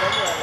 Come on.